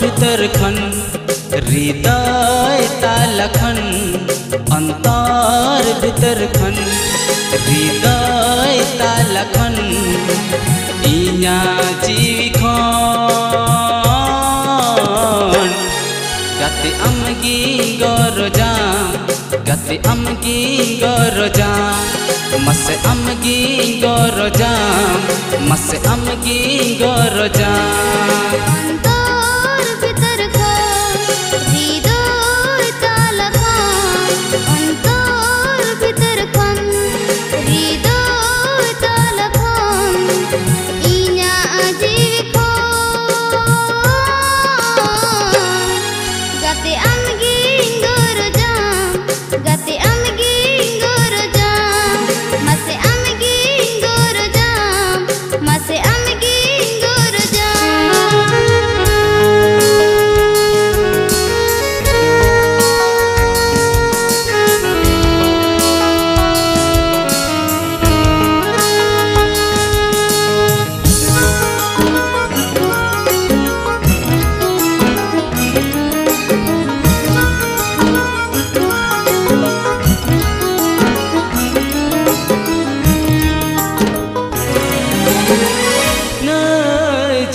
भितरखन हृदयता लखन अंतर भितरखन हृदयता लखन इया जीखन गति अम की अमगी गति अम मस अम की मस अम की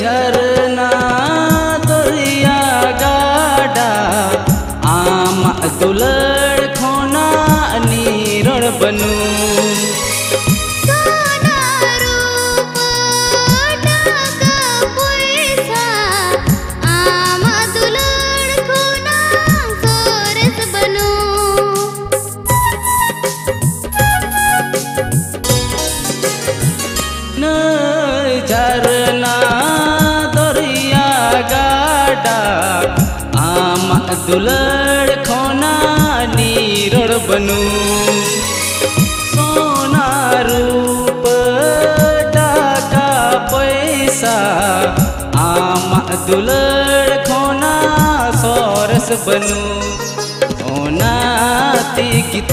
झरना दरिया गाडा आम दुलड़ दुलड़ खोना नीरण बनू। सोना रूप टाका पैसा, आमा दुलड़ खोना सोरस बनू। ओना गीत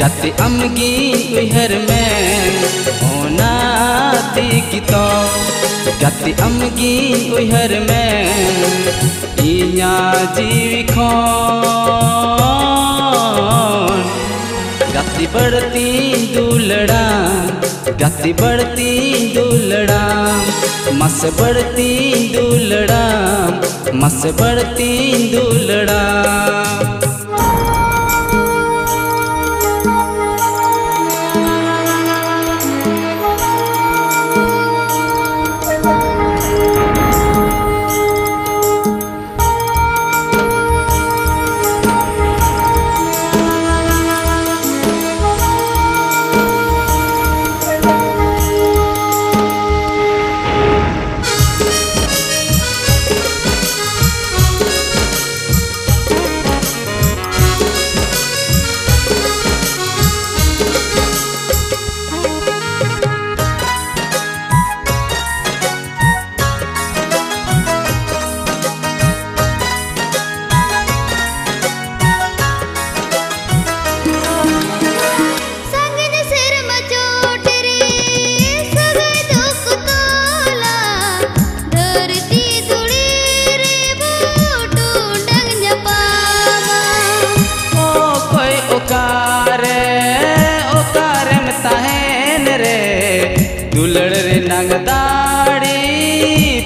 गाते अमगी उहर में। ओना गीत गाते अमगी उहर में। इया जीवी गति गाती बढ़ती दुलड़ा गति बढ़ती दुलड़ा मस बढ़ती दुलड़ा मस बढ़ती दुलड़ा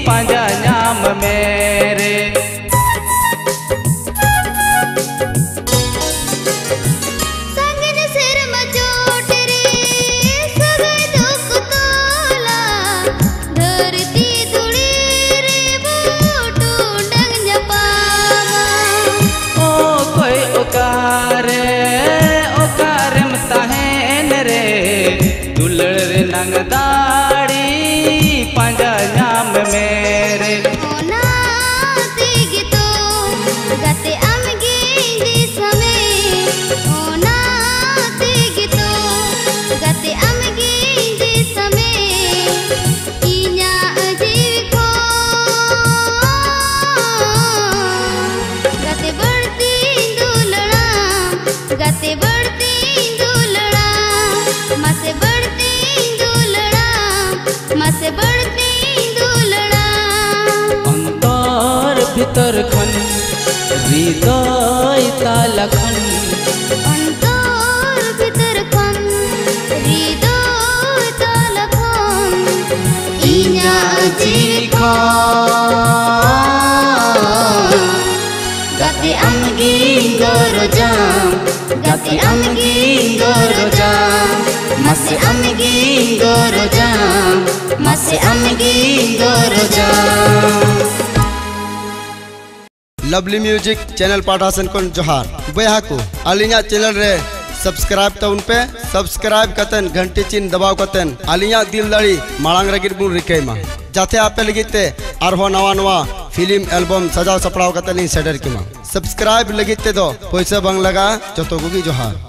पांजा नाम मेरे। संगन अंतर खन लखन। खन, हृदय लखन। इया जी का गति अंगी गरजाम गति अंगी गरजाम मस अंगी गरजाम मस अंगी गरजाम लवली म्यूज़िक चैनल पाठासन को जोहार बया को अलिया चैनल रे सब्सक्राइब तउन पे सब्सक्राइब कतन घंटी चिन्ह दबाव कतन अलिया दिल दड़ी मांग रगिर बुन रिक मा जाते आपे लगे और नवा नवा फ़िल्म एल्बम सजाव सपड़ाव कतन सेडर के सब्सक्राइब लगिते पैसा बंग लगा गुगी जोहार